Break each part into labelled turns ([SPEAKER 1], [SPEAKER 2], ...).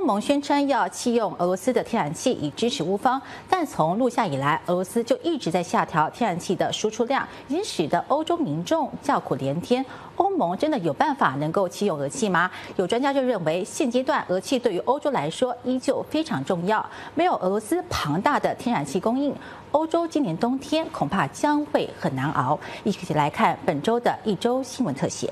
[SPEAKER 1] 欧盟宣称要弃用俄罗斯的天然气以支持乌方，但从入夏以来，俄罗斯就一直在下调天然气的输出量，已经使得欧洲民众叫苦连天。欧盟真的有办法能够弃用俄气吗？有专家就认为，现阶段俄气对于欧洲来说依旧非常重要。没有俄罗斯庞大的天然气供应，欧洲今年冬天恐怕将会很难熬。一起来看本周的一周新闻特写。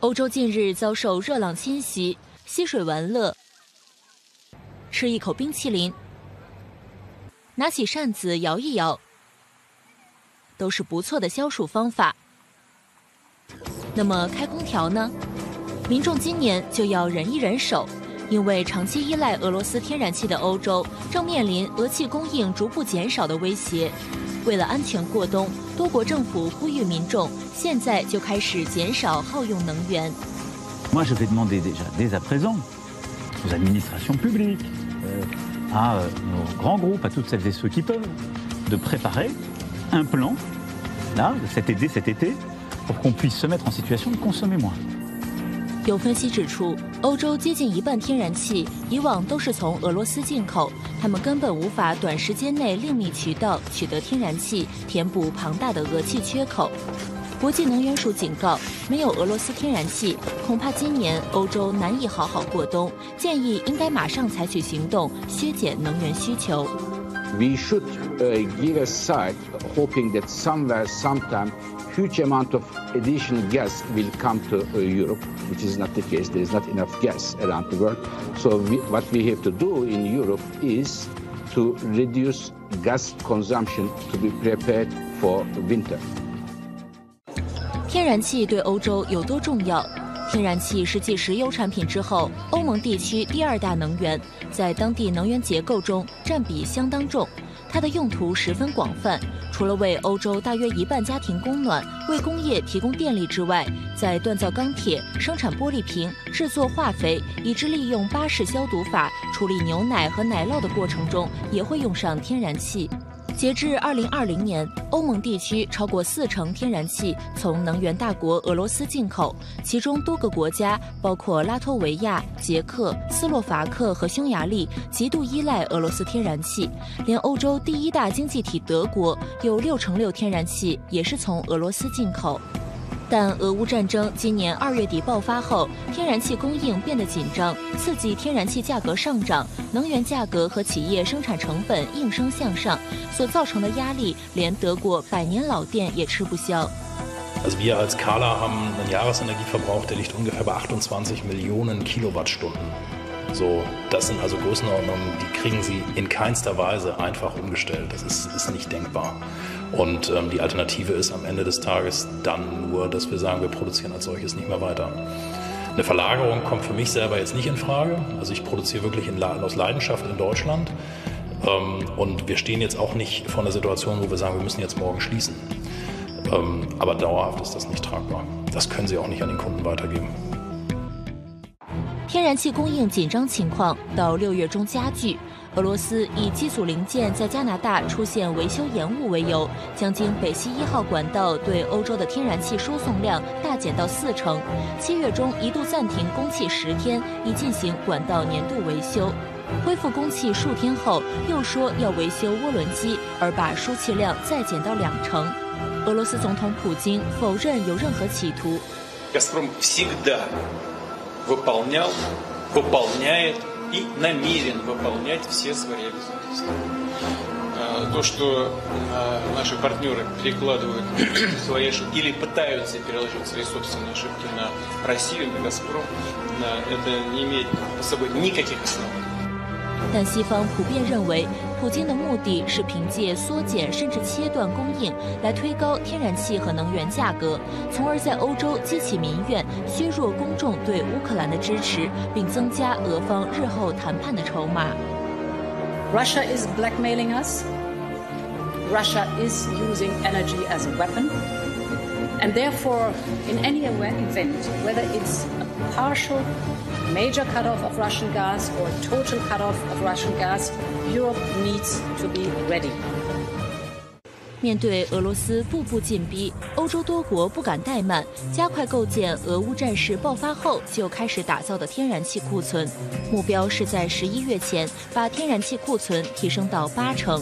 [SPEAKER 2] 欧洲近日遭受热浪侵袭，吸水玩乐，吃一口冰淇淋，拿起扇子摇一摇，都是不错的消暑方法。那么开空调呢？民众今年就要忍一忍手，因为长期依赖俄罗斯天然气的欧洲正面临俄气供应逐步减少的威胁。为了安全过冬，多国政府呼吁民众现在就开始减少耗用能源。
[SPEAKER 3] Moi, je vais demander déjà dès à présent aux administrations publiques, à nos grands groupes, à toutes celles et ceux qui peuvent, de préparer un plan là cet été, cet été, pour qu'on puisse se mettre en situation de consommer moins.
[SPEAKER 2] 有分析指出，欧洲接近一半天然气以往都是从俄罗斯进口，他们根本无法短时间内另觅渠道取得天然气，填补庞大的俄气缺口。国际能源署警告，没有俄罗斯天然气，恐怕今年欧洲难以好好过冬。建议应该马上采取行动，削减能源需求。
[SPEAKER 4] We should give a sign, hoping that somewhere, sometime. huge amount of additional gas will come to uh, Europe, which is not the case. There is not enough gas around the world. So we, what we have to do in Europe is to reduce gas consumption to be prepared for winter.
[SPEAKER 2] 天然气对欧洲有多重要？ 天然气是继石油产品之后，欧盟地区第二大能源，在当地能源结构中占比相当重。它的用途十分广泛，除了为欧洲大约一半家庭供暖、为工业提供电力之外，在锻造钢铁、生产玻璃瓶、制作化肥，以致利用巴氏消毒法处理牛奶和奶酪的过程中，也会用上天然气。截至二零二零年，欧盟地区超过四成天然气从能源大国俄罗斯进口，其中多个国家，包括拉脱维亚、捷克斯洛伐克和匈牙利，极度依赖俄罗斯天然气。连欧洲第一大经济体德国，有六成六天然气也是从俄罗斯进口。但俄乌战争今年二月底爆发后，天然气供应变得紧张，刺激天然气价格上涨，能源价格和企业生产成本应声向上，所造成的压力，连德国百年老店也吃不消。
[SPEAKER 5] Also wir als Kala haben einen Jahresenergieverbrauch, der liegt ungefähr bei 28 Millionen Kilowattstunden. So, das sind also Größenordnungen, die kriegen Sie in keinster Weise einfach umgestellt. Das ist, ist nicht denkbar. Und ähm, die Alternative ist am Ende des Tages dann nur, dass wir sagen, wir produzieren als solches nicht mehr weiter. Eine Verlagerung kommt für mich selber jetzt nicht in Frage. Also ich produziere wirklich in, aus Leidenschaft in Deutschland. Ähm, und wir stehen jetzt auch nicht vor einer Situation, wo wir sagen, wir müssen jetzt morgen schließen. Ähm, aber dauerhaft ist das nicht tragbar. Das können Sie auch nicht an den Kunden weitergeben.
[SPEAKER 2] 天然气供应紧张情况到六月中加剧。 俄罗斯以机组零件在加拿大出现维修延误为由，将经北溪一号管道对欧洲的天然气输送量大减到四成。七月中一度暂停供气十天，以进行管道年度维修。恢复供气数天后，又说要维修涡轮机，而把输气量再减到两成。俄罗斯总统普京否认有任何企图。
[SPEAKER 6] И намерен выполнять все свои обязательства. то, что наши партнеры перекладывают свои ошибки или пытаются переложить свои собственные ошибки на Россию, на Газпром, это не имеет с собой никаких оснований.
[SPEAKER 2] 但西方普遍认为，普京的目的是凭借缩减甚至切断供应来推高天然气和能源价格，从而在欧洲激起民怨，削弱公众对乌克兰的支持，并增加俄方日后谈判的筹码。
[SPEAKER 7] Russia is blackmailing us. Russia is using energy as a weapon. And therefore, in any event, whether it's a partial major cutoff of Russian gas or total cutoff of Russian gas, Europe needs to be ready.
[SPEAKER 2] 面对俄罗斯步步紧逼，欧洲多国不敢怠慢，加快构建俄乌战事爆发后就开始打造的天然气库存，目标是在十一月前把天然气库存提升到八成。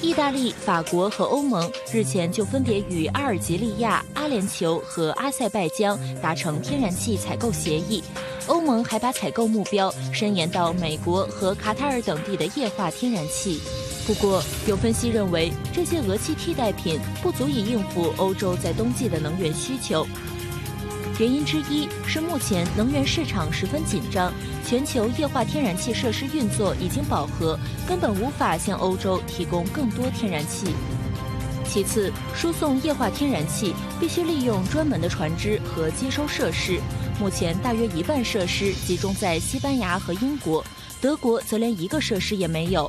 [SPEAKER 2] 意大利、法国和欧盟日前就分别与阿尔及利亚、阿联酋和阿塞拜疆达成天然气采购协议，欧盟还把采购目标伸延到美国和卡塔尔等地的液化天然气。不过，有分析认为，这些俄气替代品不足以应付欧洲在冬季的能源需求。原因之一是目前能源市场十分紧张，全球液化天然气设施运作已经饱和，根本无法向欧洲提供更多天然气。其次，输送液化天然气必须利用专门的船只和接收设施，目前大约一半设施集中在西班牙和英国，德国则连一个设施也没有。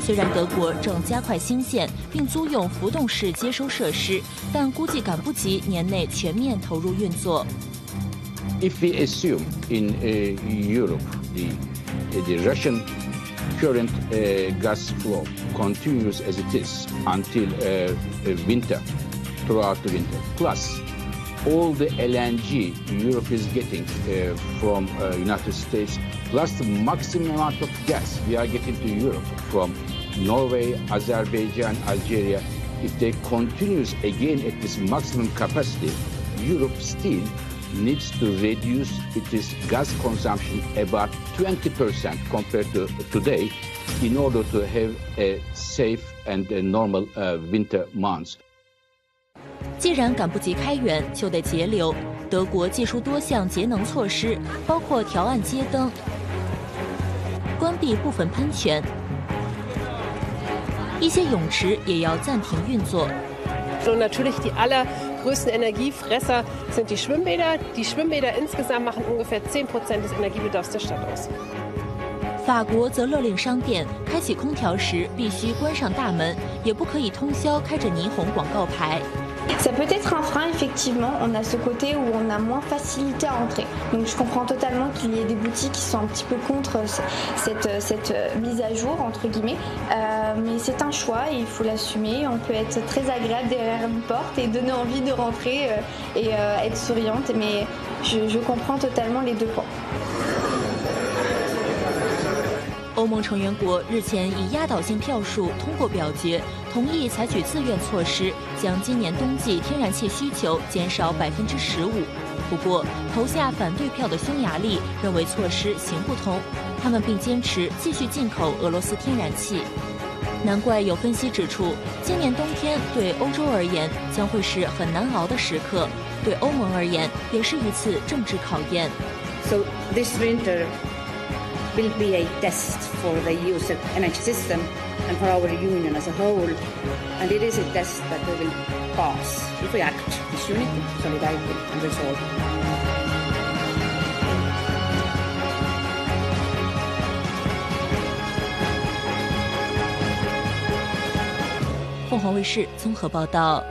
[SPEAKER 2] 虽然德国正加快兴建并租用浮动式接收设施，但估计赶不及年内全面投入运作。
[SPEAKER 4] If we assume in Europe the the Russian current gas flow continues as it is until winter, throughout the winter, plus all the LNG Europe is getting from United States, plus the maximum amount of gas we are getting to Europe from Norway, Azerbaijan, Algeria, if they continues again at this maximum capacity, Europe still needs to reduce its gas consumption about 20% compared to today in order to have a safe and a normal uh, winter months.
[SPEAKER 2] 既然赶不及开源，就得节流。德国祭出多项节能措施，包括调暗街灯、关闭部分喷泉。一些泳池也要暂停运作。
[SPEAKER 8] Und natürlich die allergrößten Energiefresser sind die Schwimmbäder. Die Schwimmbäder insgesamt machen ungefähr 10 Prozent des Energiebedarfs der Stadt aus.
[SPEAKER 2] 法国则勒令商店开启空调时必须关上大门，也不可以通宵开着霓虹广告牌。
[SPEAKER 9] Ça peut être un frein, effectivement. On a ce côté où on a moins facilité à entrer. Donc je comprends totalement qu'il y ait des boutiques qui sont un petit peu contre cette, cette mise à jour, entre guillemets. Euh, mais c'est un choix et il faut l'assumer. On peut être très agréable derrière une porte et donner envie de rentrer euh, et euh, être souriante. Mais je comprends totalement les deux points.
[SPEAKER 2] 欧盟成员国日前以压倒性票数通过表决，同意采取自愿措施，将今年冬季天然气需求减少百分之十五。不过，投下反对票的匈牙利认为措施行不通，他们并坚持继续进口俄罗斯天然气。难怪有分析指出，今年冬天对欧洲而言将会是很难熬的时刻，对欧盟而言也是一次政治考验。
[SPEAKER 10] So this winter will be a test for the EU's energy system and for our union as a whole. And it is a test that we will pass if we act with unity, solidarity and resolve.
[SPEAKER 2] 凤凰卫视综合报道。